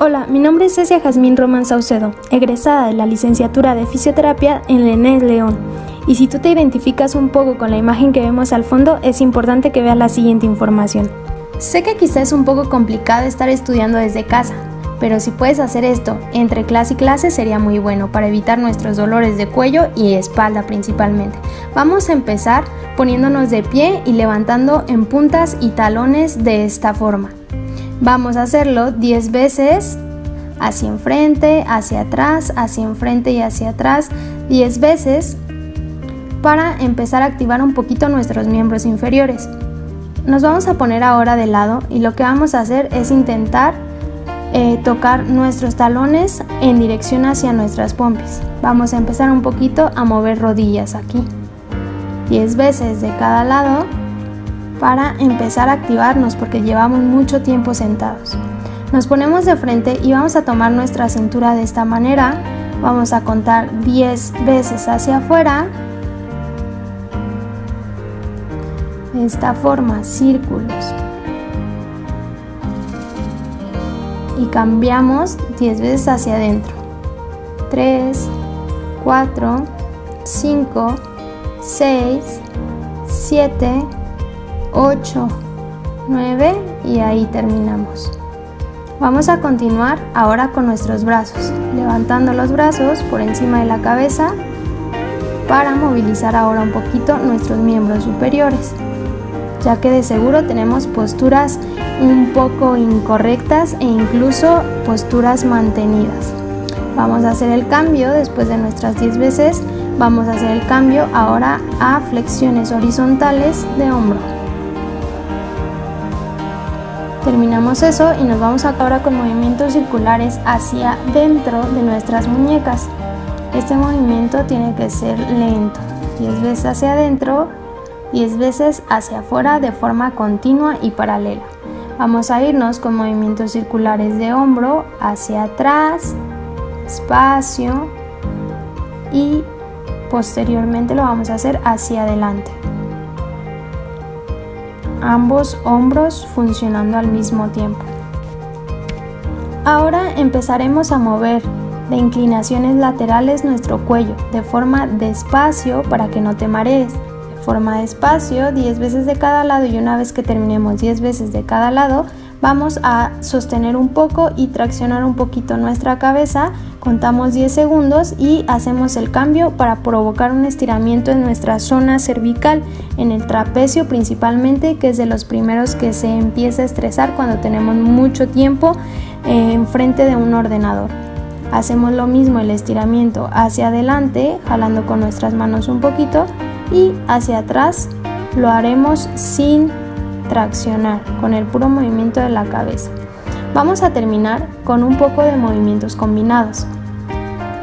Hola, mi nombre es Cecia Jazmín Román Saucedo, egresada de la licenciatura de fisioterapia en Lenés León. Y si tú te identificas un poco con la imagen que vemos al fondo, es importante que veas la siguiente información. Sé que quizá es un poco complicado estar estudiando desde casa, pero si puedes hacer esto entre clase y clase sería muy bueno para evitar nuestros dolores de cuello y espalda principalmente. Vamos a empezar poniéndonos de pie y levantando en puntas y talones de esta forma. Vamos a hacerlo 10 veces hacia enfrente, hacia atrás, hacia enfrente y hacia atrás 10 veces para empezar a activar un poquito nuestros miembros inferiores. Nos vamos a poner ahora de lado y lo que vamos a hacer es intentar eh, tocar nuestros talones en dirección hacia nuestras pompis. Vamos a empezar un poquito a mover rodillas aquí. 10 veces de cada lado para empezar a activarnos porque llevamos mucho tiempo sentados. Nos ponemos de frente y vamos a tomar nuestra cintura de esta manera. Vamos a contar 10 veces hacia afuera. De esta forma, círculos. Y cambiamos 10 veces hacia adentro. 3, 4, 5, 6, 7, 8, 9 y ahí terminamos. Vamos a continuar ahora con nuestros brazos, levantando los brazos por encima de la cabeza para movilizar ahora un poquito nuestros miembros superiores, ya que de seguro tenemos posturas un poco incorrectas e incluso posturas mantenidas. Vamos a hacer el cambio después de nuestras 10 veces, vamos a hacer el cambio ahora a flexiones horizontales de hombro. Terminamos eso y nos vamos ahora con movimientos circulares hacia dentro de nuestras muñecas. Este movimiento tiene que ser lento, 10 veces hacia adentro, 10 veces hacia afuera de forma continua y paralela. Vamos a irnos con movimientos circulares de hombro hacia atrás, espacio y posteriormente lo vamos a hacer hacia adelante ambos hombros funcionando al mismo tiempo. Ahora empezaremos a mover de inclinaciones laterales nuestro cuello de forma despacio para que no te marees. De forma despacio, 10 veces de cada lado y una vez que terminemos 10 veces de cada lado, vamos a sostener un poco y traccionar un poquito nuestra cabeza Contamos 10 segundos y hacemos el cambio para provocar un estiramiento en nuestra zona cervical, en el trapecio principalmente, que es de los primeros que se empieza a estresar cuando tenemos mucho tiempo eh, enfrente de un ordenador. Hacemos lo mismo el estiramiento hacia adelante, jalando con nuestras manos un poquito y hacia atrás lo haremos sin traccionar, con el puro movimiento de la cabeza. Vamos a terminar con un poco de movimientos combinados.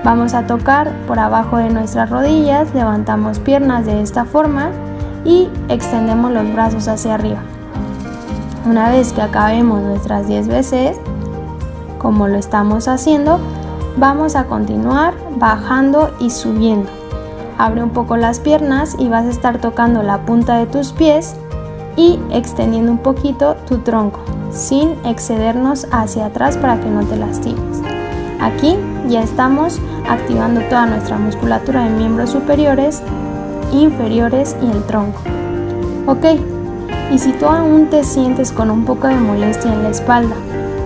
Vamos a tocar por abajo de nuestras rodillas, levantamos piernas de esta forma y extendemos los brazos hacia arriba. Una vez que acabemos nuestras 10 veces, como lo estamos haciendo, vamos a continuar bajando y subiendo. Abre un poco las piernas y vas a estar tocando la punta de tus pies y extendiendo un poquito tu tronco sin excedernos hacia atrás para que no te lastimes. Aquí ya estamos activando toda nuestra musculatura de miembros superiores, inferiores y el tronco. Ok, y si tú aún te sientes con un poco de molestia en la espalda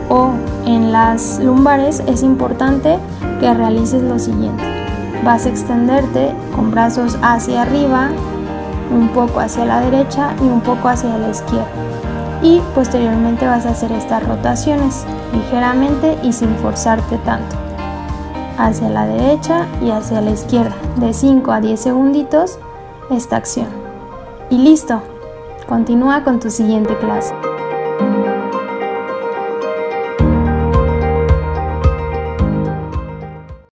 o en las lumbares, es importante que realices lo siguiente. Vas a extenderte con brazos hacia arriba, un poco hacia la derecha y un poco hacia la izquierda. Y posteriormente vas a hacer estas rotaciones ligeramente y sin forzarte tanto. Hacia la derecha y hacia la izquierda. De 5 a 10 segunditos esta acción. Y listo. Continúa con tu siguiente clase